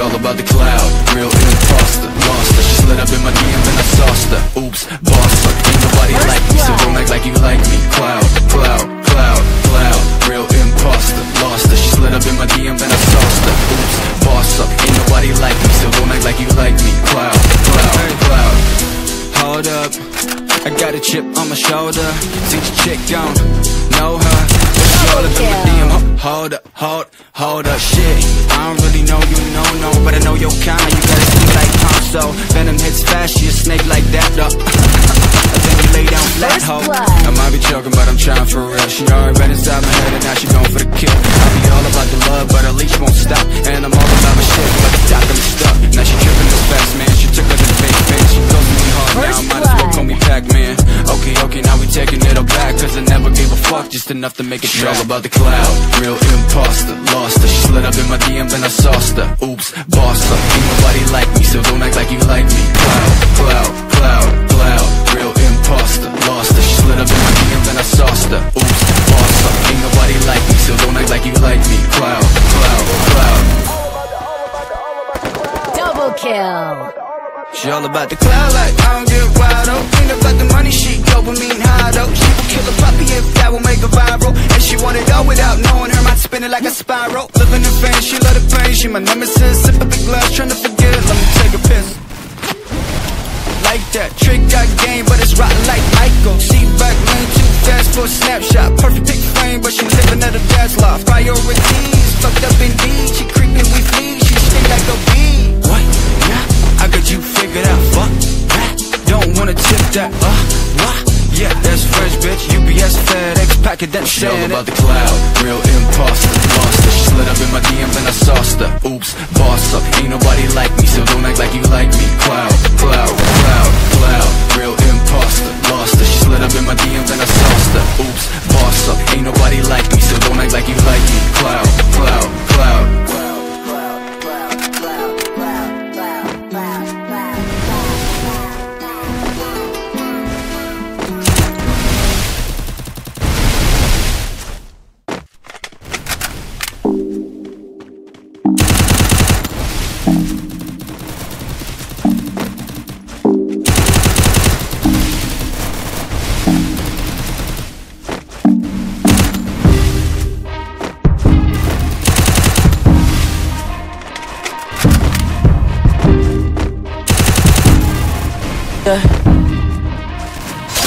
all about the cloud, real imposter Lost her, she slid up in my DMs and I sauced her. Oops, boss her, ain't nobody like me. So don't act like you like me. Cloud, cloud, cloud, cloud. Real imposter, lost her. She slid up in my DMs and I sauced her. Oops, boss her, ain't nobody like me. So don't act like you like me. Cloud, cloud, cloud. Hold up, I got a chip on my shoulder. See your chick don't know her. But she all up in my DM Hold up, hold, hold up, shit. I don't really know you, no, no But I know your kind, you gotta see like Ponzo Venom hits fast, she a snake like that, though. I think we lay down flat, ho. I might be joking, but I'm trying for real. She already been inside my head and now she going for the kill. I be all about the love, but her leash won't stop. And I'm all about my shit, but the top of the stuff Now she tripping this fast, man. She took her to the fake face, she goes me hard. Now First never gave a fuck, just enough to make it She all about the cloud, real imposter Lost her, she slid up in my DMs and I sauced her. Oops, boss her, ain't nobody like me So don't act like you like me. Cloud, cloud, cloud, cloud Real imposter, lost her. She slid up in my DMs and I sauced her. Oops, boss her, ain't nobody like me So don't act like you like me. Cloud, cloud, cloud Double kill. She all about the cloud like I don't get wild oh Ain't about the money, she dopamine high though She will kill a puppy if that will make her viral. And she want it all without knowing her mind spinning like a spiral. Living in pain, she love the pain, she my nemesis Sip up the glass, trying to forget, let me take a piss. Like that Trick got game, but it's rotten like Michael. She back lane too fast for a snapshot. Perfect pick frame, but she living at a dad's loft Priorities, fucked up indeed. She creeping, we flee, that, uh, what? Yeah, that's fresh, bitch UPS, FedEx, packet that shit all about the cloud, real imposter Lost her, she slid up in my DMs and I sauced her Oops, boss up, ain't nobody like me So don't act like you like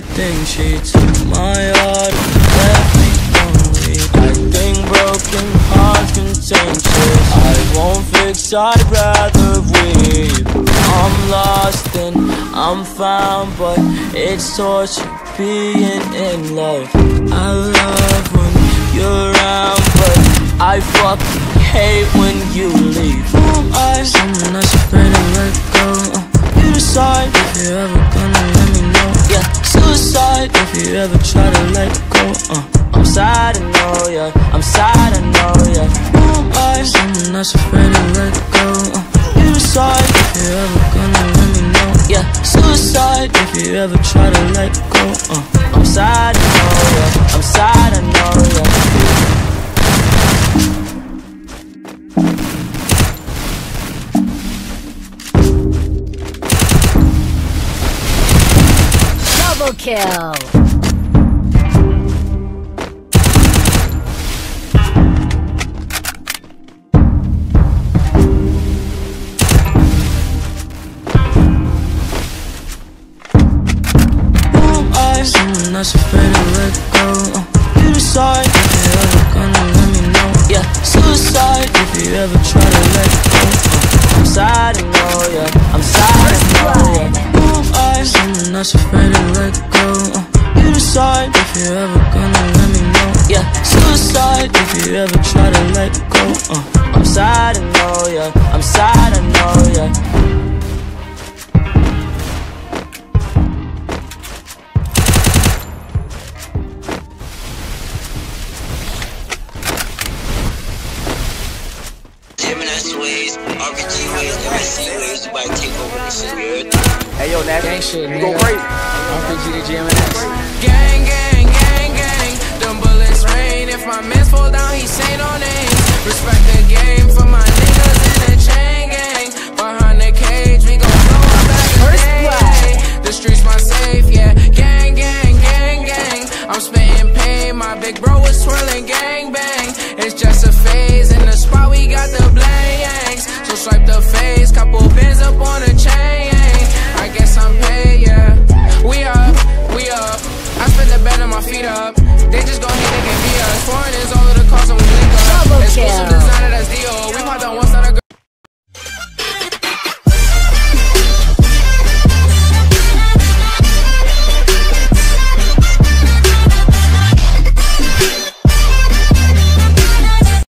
everything. She took my heart and left me lonely. I think broken hearts contentious. I won't fix, I'd rather weep. I'm lost and I'm found, but it's torture being in love. I love when you're around, but I fucking hate when you leave. Who am I? Someone that's afraid to let go. Uh, you decide if you're ever gonna let me know. Yeah, suicide if you ever try to let go. Uh, I'm sad, I know, yeah. I'm sad, I know, yeah. Who am? Someone that's afraid to let go. Uh, you if you're ever gonna let me know. Yeah, suicide if you ever try to let go. Uh, I'm sad, kill. Someone that's afraid to let go. Uh, you decide if you're ever gonna let me know. Yeah, suicide if you ever try to let go. I'm sad, I know, yeah. I'm sad, I know, yeah. Who am I? Someone that's afraid to let go. You decide if you're ever gonna let me know. Yeah, suicide suicide if you ever try to let go. Uh, I'm sad, I know, yeah. I'm sad, I know, yeah. Gemini ways, RPG ways, MC ways, you might take over this shit. Hey yo, Nat, Gang shit, you go crazy. RPG to GMNX. Gang, gang, gang, If my mans fall down, he say no names. Respect the game for my niggas in the chain gang. Behind the cage, we gon' blow up The streets my safe, yeah. Gang,